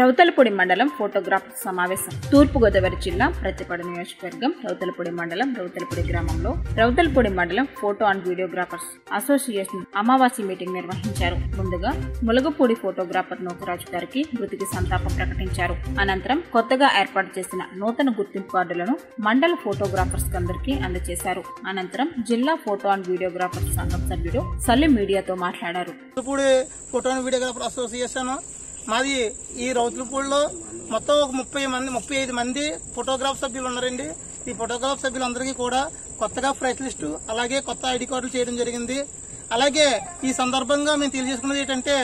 రౌతలపూడి మండలం ఫోటోగ్రాఫర్ సమావేశం. తూర్పుగోదావరి జిల్లా ప్రతిపాడు నియోజకవర్గం రౌతలపూడి మండలం రౌతలపూడి గ్రామంలో రౌతలపూడి మండలం ఫోటో అండ్ వీడియోగ్రాఫర్స్ అసోసియేషన్ అమావాస్య మీటింగ్ నిర్వహించారు. ముందుగా ములగపూడి ఫోటోగ్రాఫర్ నోకరాజు గారికి మృతికి సంతాపం ప్రకటించారు. అనంతరం కొత్తగా ఏర్పాటు చేసిన నూతన గుర్తింపు కార్డులను మండల ఫోటోగ్రాఫర్స్ అందరికీ అందజేశారు. అనంతరం జిల్లా ఫోటో అండ్ వీడియోగ్రాఫర్స్ సంఘం సభ్యుడు సల్లి మీడియాతో మాట్లాడారు. ఫోటో అండ్ వీడియోగ్రాఫర్ అసోసియేషన్ మాది ఈ రౌతులపూడిలో మొత్తం ఒక ముప్పై మంది ముప్పై ఐదు మంది ఫోటోగ్రాఫ్ సభ్యులు ఉన్నారండి. ఈ ఫోటోగ్రాఫ్ సభ్యులందరికీ కూడా కొత్తగా ప్రైస్ లిస్టు అలాగే కొత్త ఐడి కార్డులు చేయడం జరిగింది. అలాగే ఈ సందర్భంగా మేము తెలియజేసుకున్నది ఏంటంటే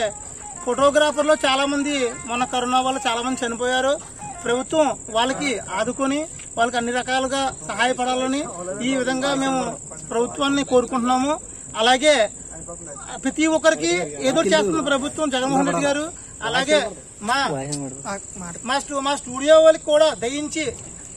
ఫోటోగ్రాఫర్లో చాలా మంది మొన్న కరోనా వల్ల చాలా మంది చనిపోయారు. ప్రభుత్వం వాళ్ళకి ఆదుకొని వాళ్ళకి అన్ని రకాలుగా సహాయపడాలని ఈ విధంగా మేము ప్రభుత్వాన్ని కోరుకుంటున్నాము. అలాగే ప్రతి ఒక్కరికి ఏదో చేస్తున్న ప్రభుత్వం జగన్మోహన్ రెడ్డి గారు అలాగే మా మా మా స్టూడియో వాళ్ళకి కూడా దయించి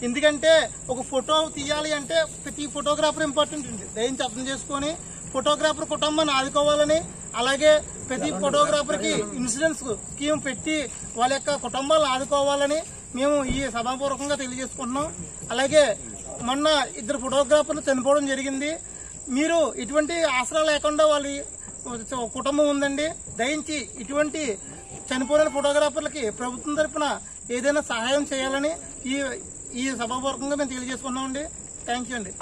ఎందుకంటే ఒక ఫోటో తీయాలి అంటే ప్రతి ఫోటోగ్రాఫర్ ఇంపార్టెంట్ ఉంది దయించి అర్థం చేసుకొని ఫోటోగ్రాఫర్ కుటుంబాన్ని ఆదుకోవాలని అలాగే ప్రతి ఫోటోగ్రాఫర్కి ఇన్సూరెన్స్ స్కీమ్ పెట్టి వాళ్ళ యొక్క కుటుంబాలను ఆదుకోవాలని మేము ఈ సభాపూర్వకంగా తెలియజేసుకుంటున్నాం. అలాగే మొన్న ఇద్దరు ఫోటోగ్రాఫర్లు చనిపోవడం జరిగింది. మీరు ఇటువంటి ఆసరా లేకుండా వాళ్ళ కుటుంబం ఉందండి. దయించి ఇటువంటి చనిపోయిన ఫోటోగ్రాఫర్లకి ప్రభుత్వం తరఫున ఏదైనా సహాయం చేయాలని ఈ ఈ సభాపూర్వకంగా మేము తెలియజేసుకున్నామండి థ్యాంక్ యూ అండి.